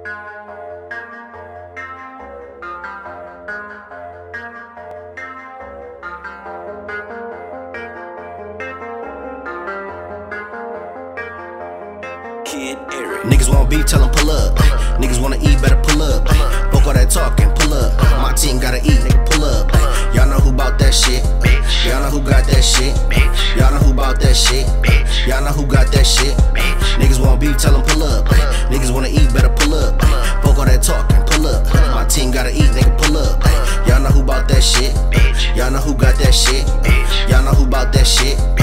Niggas want beef, tell them pull up. Niggas wanna eat, better pull up. Fuck all that talking, pull up. My team gotta eat, nigga, pull up. Y'all know who bout that shit. Y'all know who got that shit. Y'all know who bout that shit. Bitch Y'all know who got that shit. Bitch Niggas want beef, tell them pull up. Niggas wanna eat, better pull up. That shit. Y'all know who bout that shit.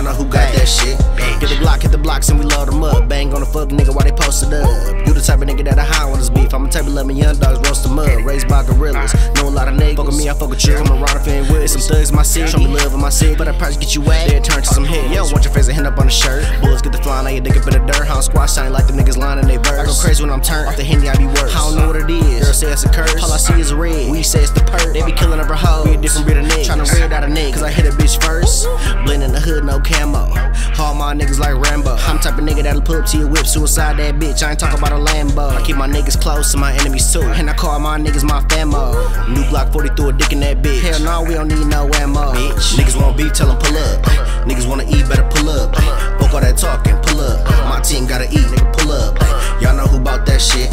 Y'all know who got that shit. Hit the block, hit the blocks, and we load them up. Bang on the fuck nigga while they posted up. You the type of nigga that I high on this beef. I'm the type of loving young dogs, roast them up. Raised by gorillas. Know a lot of niggas. Fuck with me, I fuck with you. I'm around if you ain't with Some thugs in my city. Show me love in my city. But I probably get you wet. Then turn to some hit. Yo, want your face and hand up on the shirt. Bulls get the flying, now you dick up in the dirt. Hound squash sound like the niggas lining they verse. I go crazy when I'm turned. Off the henny, I be worse. I don't know what it is. Girl say it's a curse. All I see is red. We say it's the perk. They be killing over hoes. We a different breed of niggas. Tryna weird out a nigga. Cause I hit a bitch first. Blend in the hood, no camo. All my niggas like Rambo. I'm type of nigga that'll pull up to your whip, suicide that bitch. I ain't talking about a Lambo. I keep my niggas close and my enemies too. And I call my niggas my famo. New Glock 40 through a dick in that bitch. Hell no, we don't need no ammo. Bitch. Niggas want beef, tell them pull up. Niggas wanna eat, better pull up. Fuck all that talking, pull up. My team gotta eat, nigga, pull up. Y'all know who bought that shit.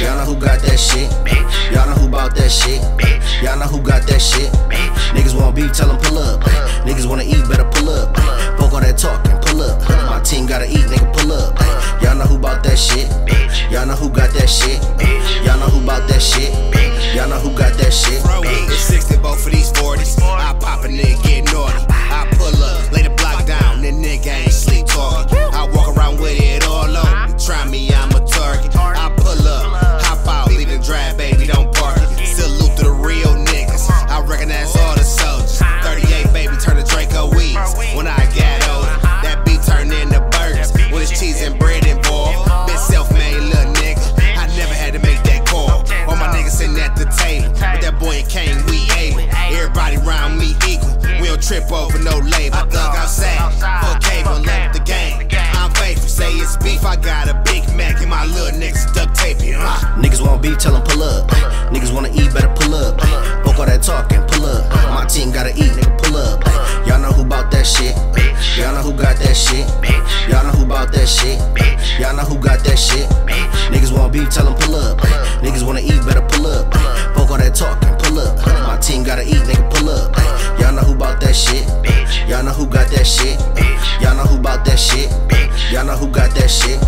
Y'all know who got that shit. Y'all know who bought that shit. Y'all know who got that shit. Niggas want beef, tell them pull up. Niggas wanna eat, better pull up. Fuck all that talking, pull up. My team gotta eat, nigga, pull up. Y'all know who bout that shit. Y'all know who got that shit. Y'all know who bout that shit. Y'all know who got that shit. It's 60 both for these 40s. I pop a nigga, trip over no label. I thug outside. Fuck cable, left the game. I'm faithful. Say it's beef, I got a Big Mac and my little niggas duct tape you. Uh. Niggas want beef, tell them pull up. Niggas wanna eat, better pull up. Fuck all that talking, pull up. My team gotta eat, nigga, pull up. Y'all know who bout that shit. Y'all know who got that shit. Y'all know who bout that shit. Y'all know who got that shit. Niggas want beef, tell them pull up. Niggas wanna eat, better pull up. Fuck all that talking, pull up. That shit. Y'all know who got that shit.